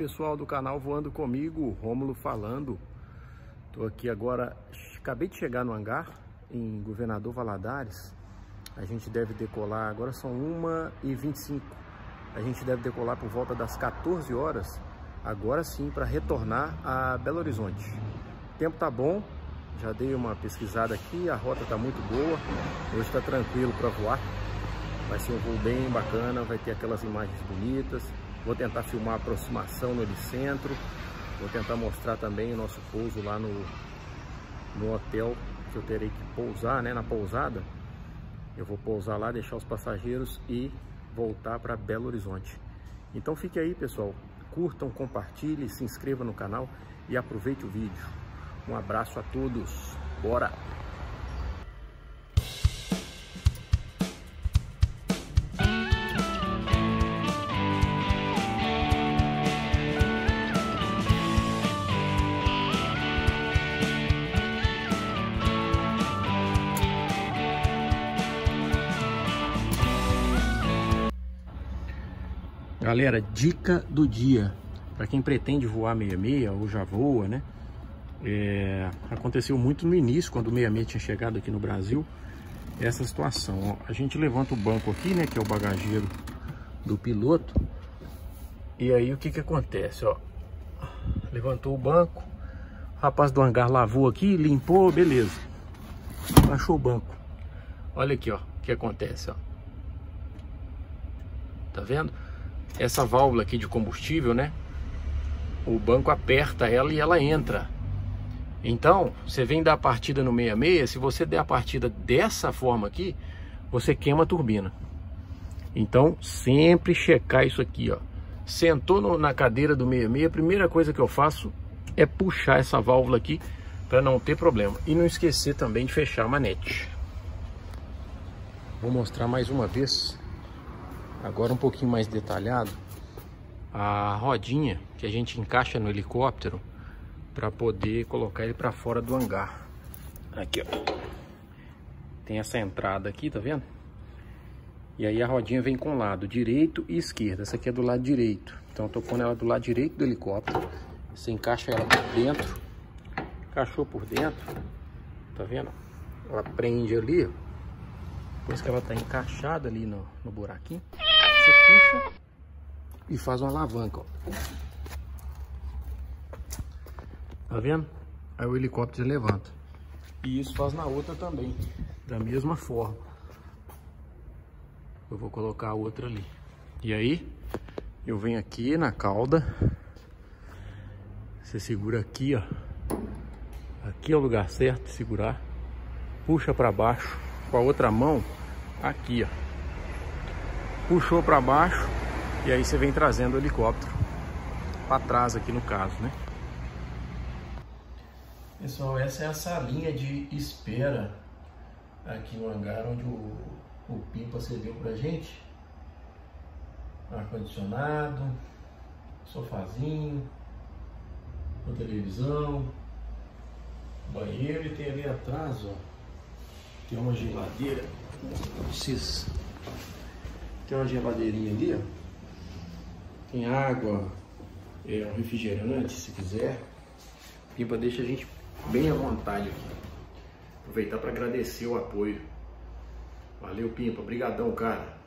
pessoal do canal Voando Comigo, Rômulo falando. Estou aqui agora, acabei de chegar no hangar em Governador Valadares. A gente deve decolar, agora são 1h25. A gente deve decolar por volta das 14 horas, agora sim, para retornar a Belo Horizonte. O tempo tá bom, já dei uma pesquisada aqui, a rota tá muito boa, hoje está tranquilo para voar. Vai ser um voo bem bacana, vai ter aquelas imagens bonitas. Vou tentar filmar a aproximação no Helicentro. Vou tentar mostrar também o nosso pouso lá no, no hotel que eu terei que pousar, né, na pousada. Eu vou pousar lá, deixar os passageiros e voltar para Belo Horizonte. Então fique aí, pessoal. Curtam, compartilhem, se inscreva no canal e aproveite o vídeo. Um abraço a todos. Bora! Galera, dica do dia. Para quem pretende voar 66 ou já voa, né? É, aconteceu muito no início, quando o 66 tinha chegado aqui no Brasil, essa situação. Ó, a gente levanta o banco aqui, né? Que é o bagageiro do piloto. E aí o que que acontece, ó? Levantou o banco, o rapaz do hangar lavou aqui, limpou, beleza. Baixou o banco. Olha aqui, ó, o que acontece, ó. Tá vendo? Essa válvula aqui de combustível, né? O banco aperta ela e ela entra. Então, você vem dar a partida no 66, se você der a partida dessa forma aqui, você queima a turbina. Então, sempre checar isso aqui, ó. Sentou no, na cadeira do 66, a primeira coisa que eu faço é puxar essa válvula aqui para não ter problema. E não esquecer também de fechar a manete. Vou mostrar mais uma vez Agora um pouquinho mais detalhado, a rodinha que a gente encaixa no helicóptero para poder colocar ele para fora do hangar. Aqui, ó. Tem essa entrada aqui, tá vendo? E aí a rodinha vem com lado direito e esquerda. Essa aqui é do lado direito. Então eu tô pondo ela do lado direito do helicóptero. Você encaixa ela por dentro. Encaixou por dentro. Tá vendo? Ela prende ali. Depois que ela tá encaixada ali no, no buraquinho, você puxa e faz uma alavanca, ó. Tá vendo? Aí o helicóptero levanta. E isso faz na outra também, da mesma forma. Eu vou colocar a outra ali. E aí, eu venho aqui na cauda. Você segura aqui, ó. Aqui é o lugar certo de segurar. Puxa para baixo com a outra mão aqui, ó. Puxou para baixo e aí você vem trazendo o helicóptero para trás aqui no caso, né? Pessoal, essa é a salinha de espera aqui no hangar onde o, o Pipa cedeu pra gente. Ar-condicionado, sofazinho, uma televisão, banheiro e tem ali atrás, ó, tem uma geladeira. Precisa. Tem uma geladeirinha ali, ó. Tem água, é, um refrigerante, se quiser. Pipa deixa a gente bem à vontade aqui. Aproveitar para agradecer o apoio. Valeu, Pimpa. Obrigadão, cara.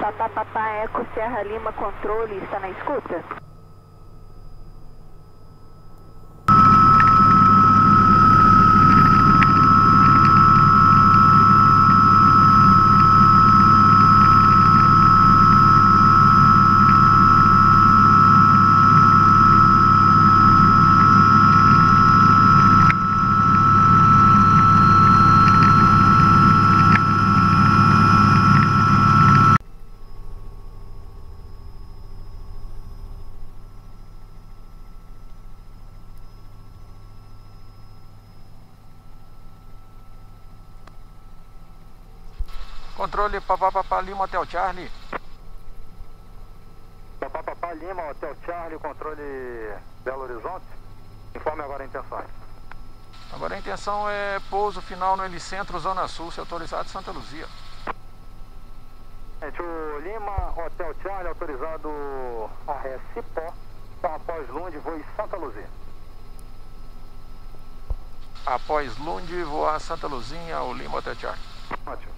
Papá, papá, Eco, Serra Lima, controle, está na escuta? Controle Papapá Lima Hotel Charlie. Papapá Lima Hotel Charlie, controle Belo Horizonte. Informe agora a intenção. Agora a intenção é pouso final no Helicentro Zona Sul, se autorizado Santa Luzia. Gente, o Lima Hotel Charlie autorizado a ré Cipó, após Lund, voo Santa Luzia. Após Lund, voar Santa Luzinha, o Lima Hotel Charlie. Ótimo.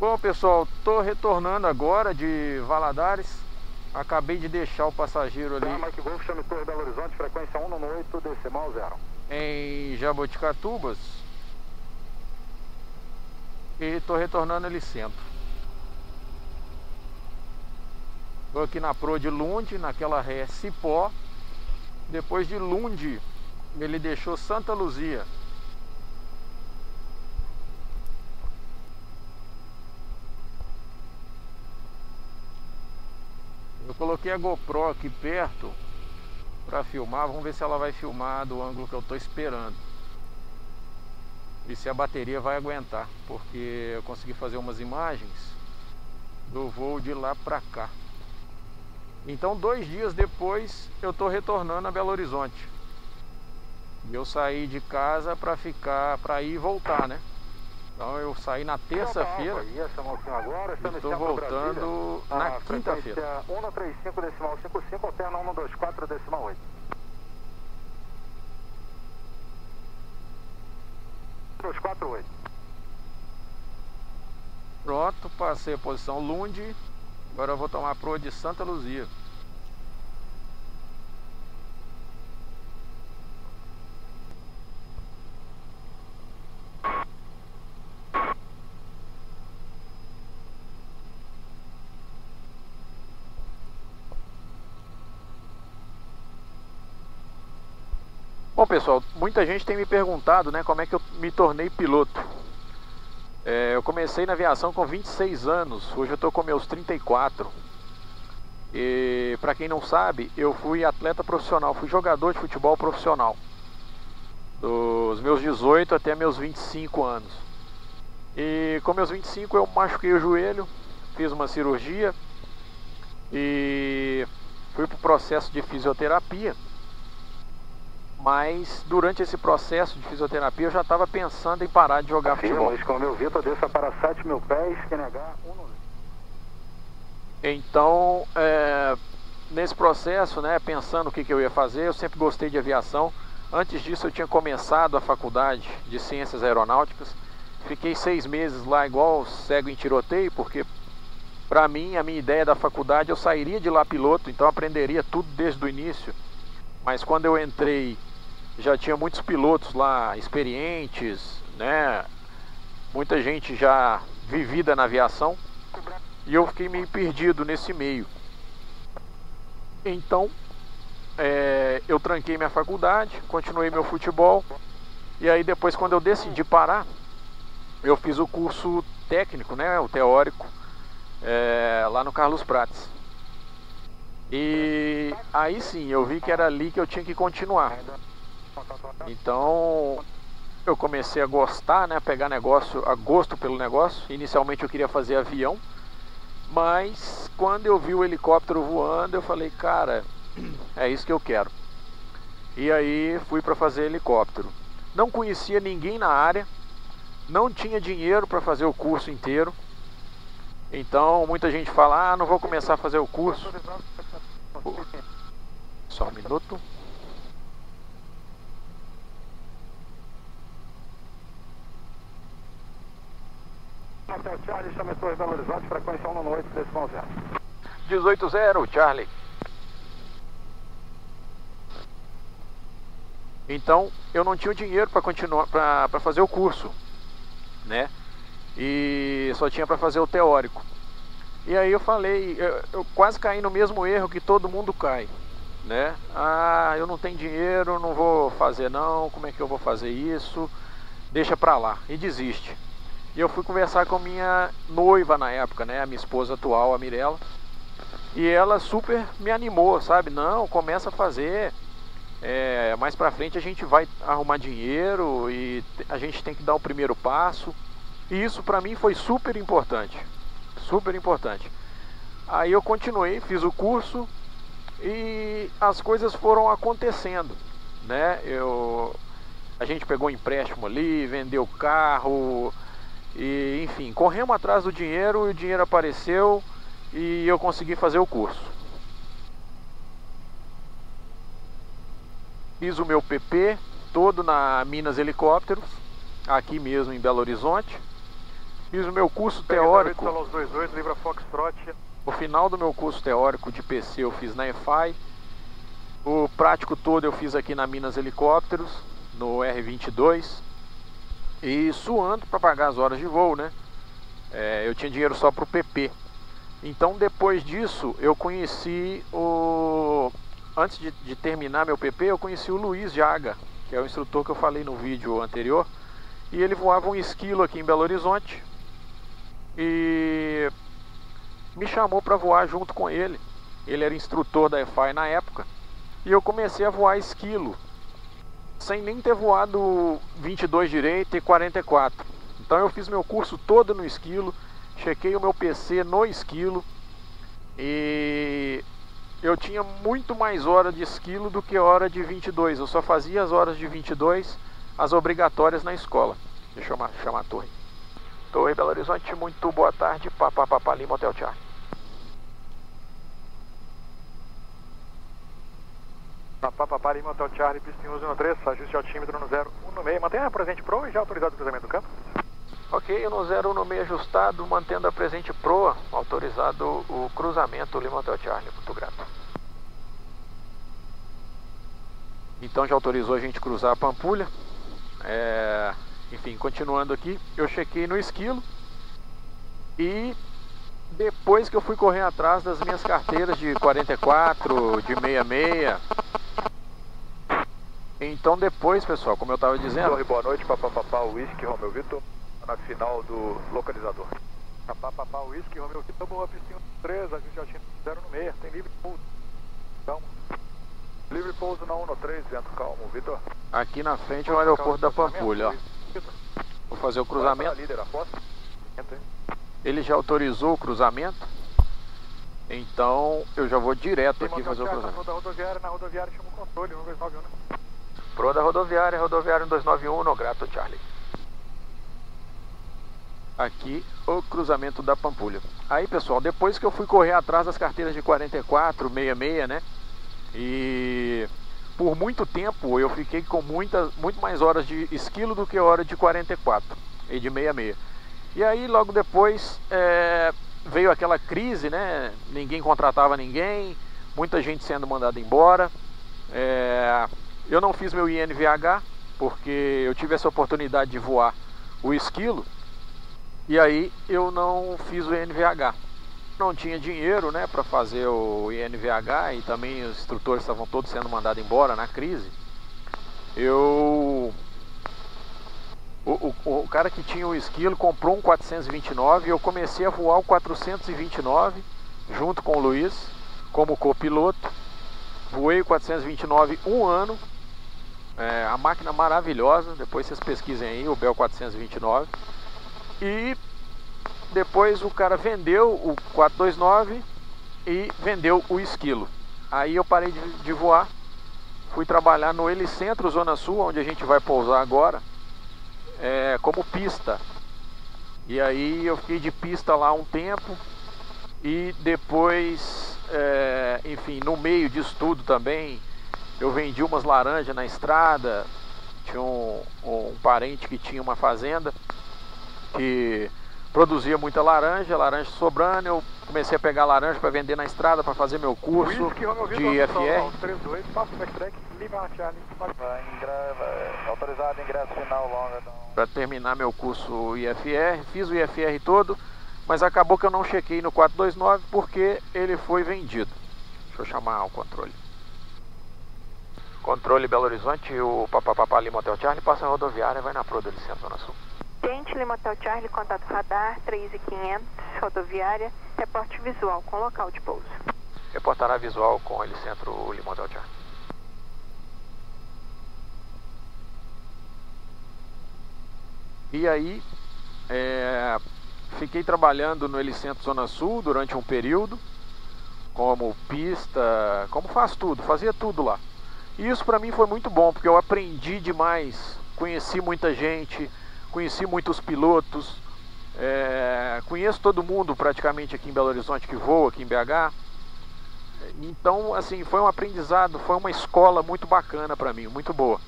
Bom pessoal, tô retornando agora de Valadares. Acabei de deixar o passageiro ali. Mike Golf, chame Torre Belo Horizonte, frequência 198, decimal 0 Em Jaboticatubas. E tô retornando ali centro. Tô aqui na Pro de Lund, naquela ré Cipó. Depois de Lund, ele deixou Santa Luzia Eu coloquei a GoPro aqui perto para filmar, vamos ver se ela vai filmar do ângulo que eu estou esperando. E se a bateria vai aguentar, porque eu consegui fazer umas imagens do voo de lá para cá. Então, dois dias depois, eu estou retornando a Belo Horizonte. Eu saí de casa para ficar, para ir e voltar, né? Então eu saí na terça-feira e estou voltando na quinta-feira. 135 decimal 55, alterna 124 decimal 8. 248. Pronto, passei a posição Lund. Agora eu vou tomar a proa de Santa Luzia. Bom pessoal, muita gente tem me perguntado né, como é que eu me tornei piloto. É, eu comecei na aviação com 26 anos, hoje eu estou com meus 34. E para quem não sabe, eu fui atleta profissional, fui jogador de futebol profissional. Dos meus 18 até meus 25 anos. E com meus 25 eu machuquei o joelho, fiz uma cirurgia e fui para o processo de fisioterapia mas durante esse processo de fisioterapia eu já estava pensando em parar de jogar futebol. Mas com o meu Vitor desça para 7 mil pés, QNH 1 Então, é, nesse processo, né, pensando o que, que eu ia fazer, eu sempre gostei de aviação. Antes disso eu tinha começado a faculdade de Ciências Aeronáuticas. Fiquei seis meses lá igual cego em tiroteio, porque para mim, a minha ideia da faculdade, eu sairia de lá piloto, então aprenderia tudo desde o início. Mas quando eu entrei já tinha muitos pilotos lá experientes, né? Muita gente já vivida na aviação e eu fiquei meio perdido nesse meio. Então, é, eu tranquei minha faculdade, continuei meu futebol e aí depois quando eu decidi parar, eu fiz o curso técnico, né, o teórico, é, lá no Carlos Prates. E aí sim, eu vi que era ali que eu tinha que continuar. Então eu comecei a gostar, né, a pegar negócio, a gosto pelo negócio. Inicialmente eu queria fazer avião, mas quando eu vi o helicóptero voando, eu falei, cara, é isso que eu quero. E aí fui para fazer helicóptero. Não conhecia ninguém na área, não tinha dinheiro para fazer o curso inteiro. Então muita gente fala, ah, não vou começar a fazer o curso. Só um minuto. Hotel Charlie, chame Torre Belo Horizonte, frequência 198, 3.0. 180, Charlie. Então, eu não tinha o dinheiro para continuar para fazer o curso, né? E só tinha para fazer o teórico. E aí eu falei, eu, eu, quase caí no mesmo erro que todo mundo cai, né? Ah, eu não tenho dinheiro, não vou fazer não, como é que eu vou fazer isso? Deixa para lá e desiste. E eu fui conversar com minha noiva na época, né? A minha esposa atual, a Mirella. E ela super me animou, sabe? Não, começa a fazer. É, mais pra frente a gente vai arrumar dinheiro e a gente tem que dar o primeiro passo. E isso para mim foi super importante. Super importante. Aí eu continuei, fiz o curso e as coisas foram acontecendo, né? Eu a gente pegou um empréstimo ali, vendeu carro, e, enfim, corremos atrás do dinheiro e o dinheiro apareceu e eu consegui fazer o curso. Fiz o meu PP todo na Minas Helicópteros, aqui mesmo em Belo Horizonte. Fiz o meu curso teórico. O final do meu curso teórico de PC eu fiz na EFI. O prático todo eu fiz aqui na Minas Helicópteros, no R22 e suando para pagar as horas de voo, né? É, eu tinha dinheiro só para o PP. Então depois disso eu conheci o. Antes de, de, terminar meu PP, eu conheci o Luiz Jaga, que é o instrutor que eu falei no vídeo anterior. E ele voava um esquilo aqui em Belo Horizonte. E me chamou para voar junto com ele. Ele era instrutor da EFI na época. E eu comecei a voar esquilo sem nem ter voado 22 direito e 44. Então eu fiz meu curso todo no esquilo, chequei o meu PC no esquilo e eu tinha muito mais hora de esquilo do que hora de 22. Eu só fazia as horas de 22, as obrigatórias na escola. Deixa eu chamar, chamar a torre. Torre Belo Horizonte, muito boa tarde. Papapá Lima Hotel Charlie. Papapá Lima Hotel Charlie, pista 113, ajuste altímetro no 016. Mantenha a presente Pro e já autorizado o cruzamento do campo. Ok, no 016 ajustado, mantendo a presente Pro, autorizado o cruzamento Lima Hotel Charlie, muito grato. Então já autorizou a gente cruzar a Pampulha. É, enfim, continuando aqui, eu chequei no esquilo e depois que eu fui correr atrás das minhas carteiras de 44, de 66, então depois, pessoal, como eu estava dizendo... Torre, boa noite, papapá, Whisky, Romeu Vitor, na final do localizador. Papapá, Whisky, Romeu Vitor, boa piscina 3, a gente já tinha 0 no meio, tem livre pouso. Calma. Livre pouso na 1 no 3, vento calmo, Vitor. Aqui na frente é o aeroporto da Pampulha, ó. Vou fazer o cruzamento. Ele já autorizou o cruzamento. Então eu já vou direto aqui fazer o cruzamento. Na rodoviária, na rodoviária chama o controle, 191, né? Pro da rodoviária, rodoviária 291, no grato Charlie. Aqui o cruzamento da Pampulha. Aí pessoal, depois que eu fui correr atrás das carteiras de 44, 66, né? E por muito tempo eu fiquei com muitas, muito mais horas de esquilo do que hora de 44 e de 66. E aí logo depois é, veio aquela crise, né? Ninguém contratava ninguém, muita gente sendo mandada embora. É, eu não fiz meu INVH porque eu tive essa oportunidade de voar o esquilo e aí eu não fiz o INVH. Não tinha dinheiro né, para fazer o INVH e também os instrutores estavam todos sendo mandados embora na crise. Eu. O, o, o cara que tinha o esquilo comprou um 429 e eu comecei a voar o 429 junto com o Luiz como copiloto. Voei o 429 um ano É, a máquina maravilhosa, depois vocês pesquisem aí, o Bell 429. E depois o cara vendeu o 429 e vendeu o esquilo. Aí eu parei de, de voar, fui trabalhar no Helicentro Zona Sul, onde a gente vai pousar agora, é, como pista. E aí eu fiquei de pista lá um tempo e depois, é, enfim, no meio disso tudo também, eu vendi umas laranjas na estrada. Tinha um, um parente que tinha uma fazenda que produzia muita laranja, laranja sobrando, eu comecei a pegar laranja para vender na estrada para fazer meu curso de IFR. 32, passa o backtrack, autorizado ingresso final longa. Para terminar meu curso IFR, fiz o IFR todo, mas acabou que eu não chequei no 429 porque ele foi vendido. Deixa eu chamar o controle. Controle Belo Horizonte, o Papapá Lima Hotel Charlie passa a rodoviária e vai na Pro do Centro Zona Sul. Gente, Lima Hotel Charlie, contato radar 3500, rodoviária, reporte visual com local de pouso. Reportará visual com ele centro Lima Hotel Charlie. E aí, é, fiquei trabalhando no Helicentro Zona Sul durante um período, como pista, como faz tudo, fazia tudo lá. E isso para mim foi muito bom, porque eu aprendi demais, conheci muita gente, conheci muitos pilotos, é, conheço todo mundo praticamente aqui em Belo Horizonte que voa, aqui em BH. Então, assim, foi um aprendizado, foi uma escola muito bacana para mim, muito boa.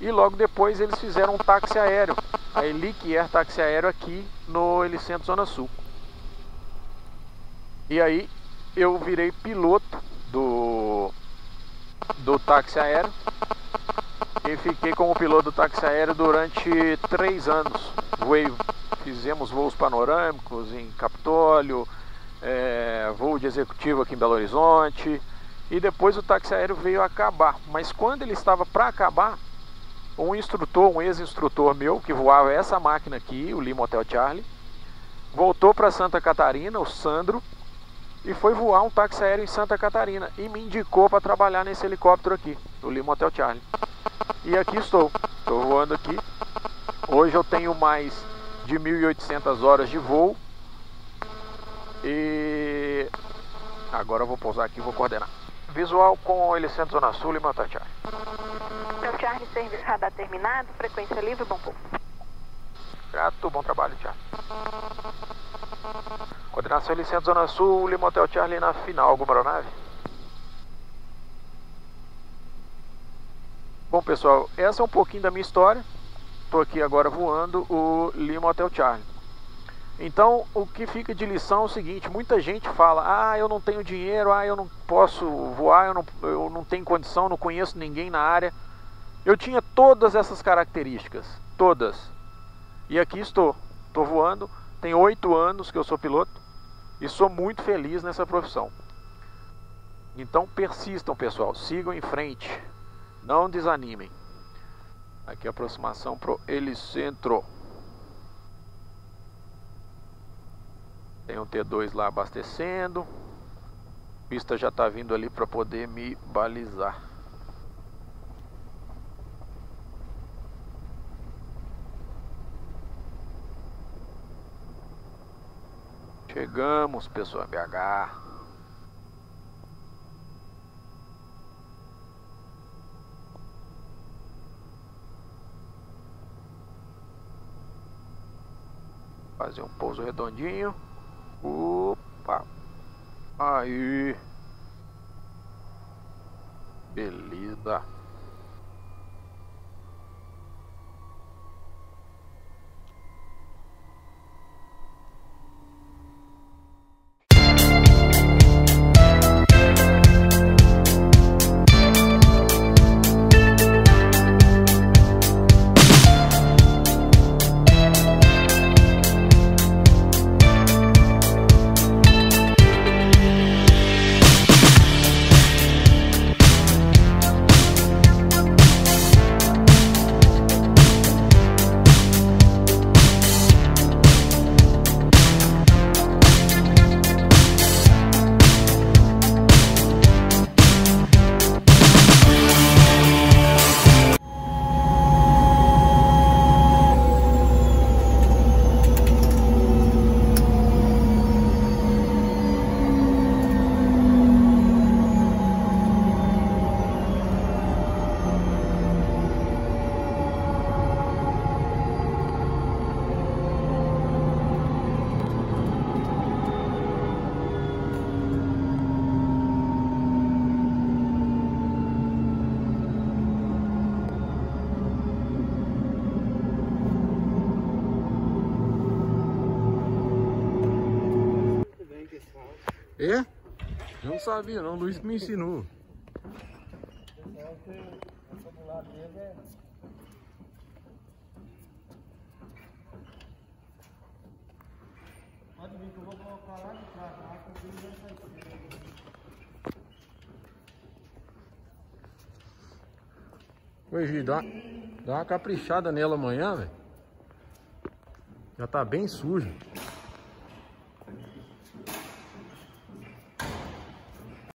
E logo depois eles fizeram um táxi aéreo, a Elic Air Táxi Aéreo aqui no Helicentro Zona Sul. E aí eu virei piloto do, do táxi aéreo e fiquei como piloto do táxi aéreo durante três anos. Voei, fizemos voos panorâmicos em Capitólio, é, voo de executivo aqui em Belo Horizonte. E depois o táxi aéreo veio acabar. Mas quando ele estava para acabar, um instrutor, um ex-instrutor meu, que voava essa máquina aqui, o Lima Hotel Charlie, voltou para Santa Catarina, o Sandro, e foi voar um táxi aéreo em Santa Catarina e me indicou para trabalhar nesse helicóptero aqui, o Lima Hotel Charlie. E aqui estou, estou voando aqui. Hoje eu tenho mais de 1.800 horas de voo. E agora eu vou pousar aqui e vou coordenar. Visual com o Helicentro Zona Sul e Manta Charlie. Seu Charlie, serviço radar terminado, frequência livre, bom pouco. Grato, bom trabalho, Charlie. Coordenação Helicentro Zona Sul, Lima Hotel Charlie na final, alguma aeronave? Bom pessoal, essa é um pouquinho da minha história. Estou aqui agora voando o Lima Hotel Charlie. Então, o que fica de lição é o seguinte: muita gente fala, ah, eu não tenho dinheiro, ah, eu não posso voar, eu não, eu não tenho condição, não conheço ninguém na área. Eu tinha todas essas características, todas. E aqui estou, estou voando. Tem oito anos que eu sou piloto e sou muito feliz nessa profissão. Então persistam, pessoal, sigam em frente. Não desanimem. Aqui a aproximação pro Helicentro. Tem um T2 lá abastecendo. Pista já está vindo ali para poder me balizar. Chegamos, pessoal, BH. Fazer um pouso redondinho. Opa! Aí! Beleza! Eu não sabia não, o Luiz me ensinou. Pode vir que eu vou colocar lá de trás, a Oi, Gi, dá, dá uma caprichada nela amanhã, velho. Já tá bem sujo.